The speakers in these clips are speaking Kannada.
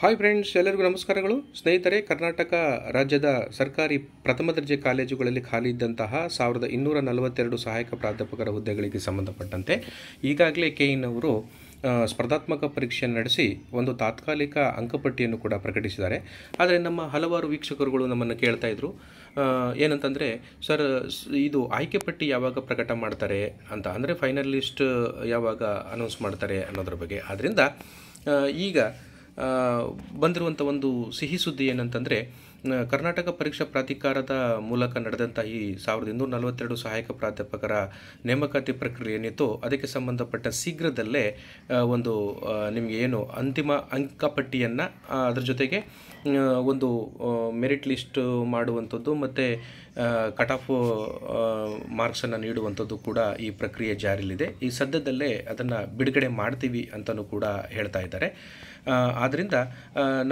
ಹಾಯ್ ಫ್ರೆಂಡ್ಸ್ ಎಲ್ಲರಿಗೂ ನಮಸ್ಕಾರಗಳು. ಸ್ನೇಹಿತರೆ, ಕರ್ನಾಟಕ ರಾಜ್ಯದ ಸರ್ಕಾರಿ ಪ್ರಥಮ ದರ್ಜೆ ಕಾಲೇಜುಗಳಲ್ಲಿ ಖಾಲಿ ಇದ್ದಂತಹ ಸಾವಿರದ ಇನ್ನೂರ ನಲವತ್ತೆರಡು ಸಹಾಯಕ ಪ್ರಾಧ್ಯಾಪಕರ ಹುದ್ದೆಗಳಿಗೆ ಸಂಬಂಧಪಟ್ಟಂತೆ ಈಗಾಗಲೇ ಕೆಇನ್ ಅವರು ಸ್ಪರ್ಧಾತ್ಮಕ ಪರೀಕ್ಷೆ ನಡೆಸಿ ಒಂದು ತಾತ್ಕಾಲಿಕ ಅಂಕಪಟ್ಟಿಯನ್ನು ಕೂಡ ಪ್ರಕಟಿಸಿದ್ದಾರೆ. ಆದರೆ ನಮ್ಮ ಹಲವಾರು ವೀಕ್ಷಕರುಗಳು ನಮ್ಮನ್ನು ಕೇಳ್ತಾ ಇದ್ರು. ಏನಂತಂದರೆ, ಸರ್, ಇದು ಆಯ್ಕೆ ಪಟ್ಟಿ ಯಾವಾಗ ಪ್ರಕಟ ಮಾಡ್ತಾರೆ ಅಂತ? ಅಂದರೆ ಫೈನಲಿಸ್ಟ್ ಯಾವಾಗ ಅನೌನ್ಸ್ ಮಾಡ್ತಾರೆ ಅನ್ನೋದ್ರ ಬಗ್ಗೆ. ಆದ್ದರಿಂದ ಈಗ ಬಂದಿರುವಂಥ ಒಂದು ಸಿಹಿ ಸುದ್ದಿ ಏನಂತಂದರೆ ಕರ್ನಾಟಕ ಪರೀಕ್ಷಾ ಪ್ರಾಧಿಕಾರದ ಮೂಲಕ ನಡೆದಂಥ ಈ ಸಾವಿರದ ಇನ್ನೂರ ನಲವತ್ತೆರಡು ಸಹಾಯಕ ಪ್ರಾಧ್ಯಾಪಕರ ನೇಮಕಾತಿ ಪ್ರಕ್ರಿಯೆ ಏನಿತ್ತು ಅದಕ್ಕೆ ಸಂಬಂಧಪಟ್ಟ ಶೀಘ್ರದಲ್ಲೇ ಒಂದು ನಿಮಗೆ ಏನು ಅಂತಿಮ ಅಂಕಪಟ್ಟಿಯನ್ನು ಅದರ ಜೊತೆಗೆ ಒಂದು ಮೆರಿಟ್ ಲಿಸ್ಟ್ ಮಾಡುವಂಥದ್ದು ಮತ್ತು ಕಟ್ ಆಫ್ ಮಾರ್ಕ್ಸನ್ನು ನೀಡುವಂಥದ್ದು ಕೂಡ ಈ ಪ್ರಕ್ರಿಯೆ ಜಾರಿಯಲ್ಲಿದೆ. ಈ ಸದ್ಯದಲ್ಲೇ ಅದನ್ನು ಬಿಡುಗಡೆ ಮಾಡ್ತೀವಿ ಅಂತಲೂ ಕೂಡ ಹೇಳ್ತಾ ಇದ್ದಾರೆ. ಆದ್ದರಿಂದ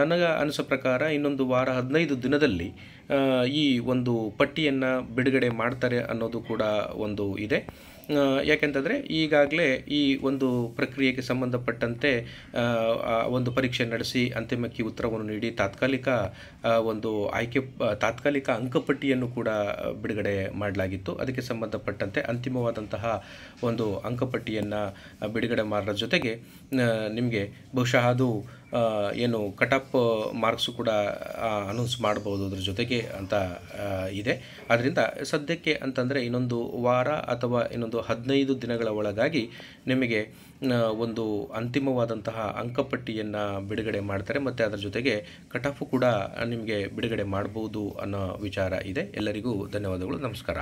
ನನಗೆ ಅನಿಸೋ ಪ್ರಕಾರ ಇನ್ನೊಂದು ವಾರ ಹದಿನೈದು ದಿನದಲ್ಲಿ ಈ ಒಂದು ಪಟ್ಟಿಯನ್ನು ಬಿಡುಗಡೆ ಮಾಡ್ತಾರೆ ಅನ್ನೋದು ಕೂಡ ಒಂದು ಇದೆ. ಯಾಕೆಂತಂದರೆ ಈಗಾಗಲೇ ಈ ಒಂದು ಪ್ರಕ್ರಿಯೆಗೆ ಸಂಬಂಧಪಟ್ಟಂತೆ ಒಂದು ಪರೀಕ್ಷೆ ನಡೆಸಿ ಅಂತಿಮಕ್ಕೆ ಉತ್ತರವನ್ನು ನೀಡಿ ತಾತ್ಕಾಲಿಕ ಒಂದು ಆಯ್ಕೆ ತಾತ್ಕಾಲಿಕ ಅಂಕಪಟ್ಟಿಯನ್ನು ಕೂಡ ಬಿಡುಗಡೆ ಮಾಡಲಾಗಿತ್ತು. ಅದಕ್ಕೆ ಸಂಬಂಧಪಟ್ಟಂತೆ ಅಂತಿಮವಾದಂತಹ ಒಂದು ಅಂಕಪಟ್ಟಿಯನ್ನು ಬಿಡುಗಡೆ ಮಾಡೋದ್ರ ಜೊತೆಗೆ ನಿಮಗೆ ಬಹುಶಃ ಅದು ಏನು ಕಟಪ್ ಮಾರ್ಕ್ಸು ಕೂಡ ಅನೌನ್ಸ್ ಮಾಡ್ಬೋದು ಅದ್ರ ಜೊತೆಗೆ ಅಂತ ಇದೆ. ಆದ್ದರಿಂದ ಸದ್ಯಕ್ಕೆ ಅಂತಂದರೆ ಇನ್ನೊಂದು ವಾರ ಅಥವಾ ಇನ್ನೊಂದು ಹದಿನೈದು ದಿನಗಳ ಒಳಗಾಗಿ ನಿಮಗೆ ಒಂದು ಅಂತಿಮವಾದಂತಹ ಅಂಕಪಟ್ಟಿಯನ್ನು ಬಿಡುಗಡೆ ಮಾಡ್ತಾರೆ. ಮತ್ತು ಅದರ ಜೊತೆಗೆ ಕಟಾಫು ಕೂಡ ನಿಮಗೆ ಬಿಡುಗಡೆ ಮಾಡ್ಬೋದು ಅನ್ನೋ ವಿಚಾರ ಇದೆ. ಎಲ್ಲರಿಗೂ ಧನ್ಯವಾದಗಳು. ನಮಸ್ಕಾರ.